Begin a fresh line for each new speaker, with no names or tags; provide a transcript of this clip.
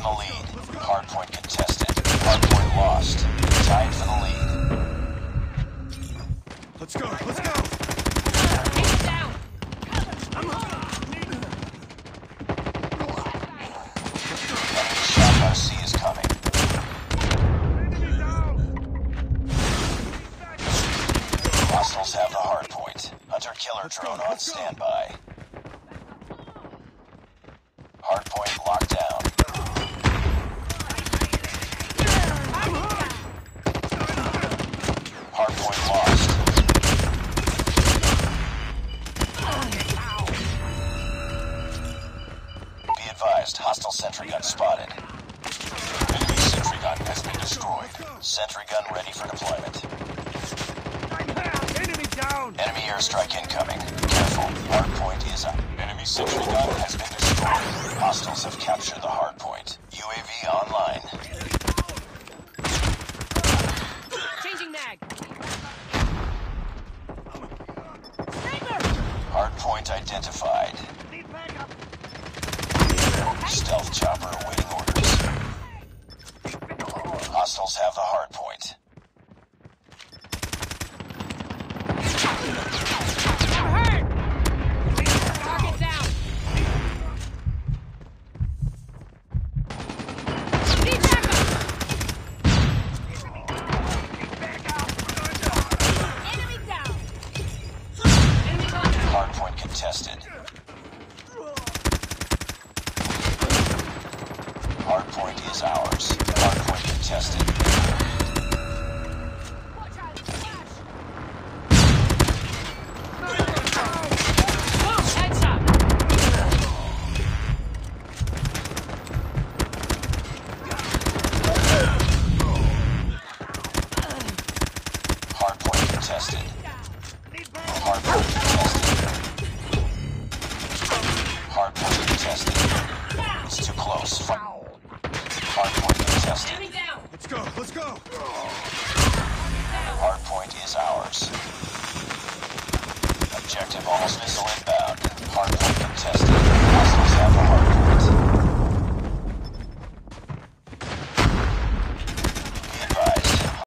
in the lead. Hardpoint contested. Hardpoint lost. Tied for the lead.
Let's go, let's go!
Take down.
Enemy Shot is coming. Hostiles have the hardpoint. Hunter killer drone on standby. Advised, hostile sentry gun spotted. Enemy sentry gun has been destroyed. Sentry gun ready for deployment.
Enemy down!
Enemy airstrike incoming. Careful, hardpoint is up. Enemy sentry gun has been destroyed. Hostiles have captured the hardpoint. UAV online.
Changing mag.
Hardpoint identified. Stealth chopper awaiting orders. Hostiles have the hardpoint.
I'm hurt. contested. Hardpoint contested. It's too close. Fight. go!
Hardpoint is ours. Objective almost missile inbound. Hardpoint contested.